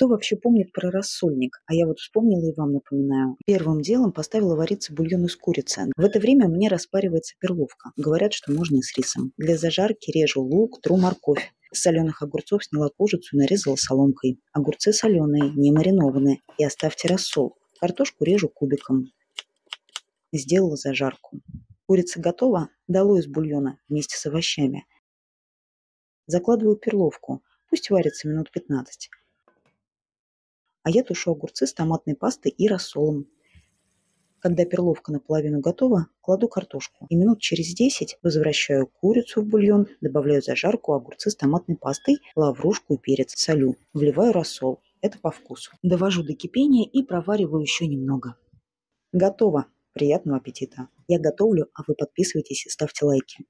Кто вообще помнит про рассольник? А я вот вспомнила и вам напоминаю. Первым делом поставила вариться бульон из курицы. В это время мне распаривается перловка. Говорят, что можно и с рисом. Для зажарки режу лук, тру морковь. С соленых огурцов сняла кожицу и нарезала соломкой. Огурцы соленые, не маринованные. И оставьте рассол. Картошку режу кубиком. Сделала зажарку. Курица готова? Дало из бульона вместе с овощами. Закладываю перловку. Пусть варится минут 15. А я тушу огурцы с томатной пастой и рассолом. Когда перловка наполовину готова, кладу картошку. И минут через 10 возвращаю курицу в бульон, добавляю зажарку, огурцы с томатной пастой, лаврушку и перец, солю. Вливаю рассол. Это по вкусу. Довожу до кипения и провариваю еще немного. Готово. Приятного аппетита. Я готовлю, а вы подписывайтесь и ставьте лайки.